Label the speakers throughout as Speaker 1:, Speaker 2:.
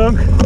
Speaker 1: Achtung.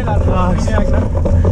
Speaker 1: Uh, Einladung. Ah,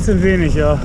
Speaker 1: bisschen wenig, ja.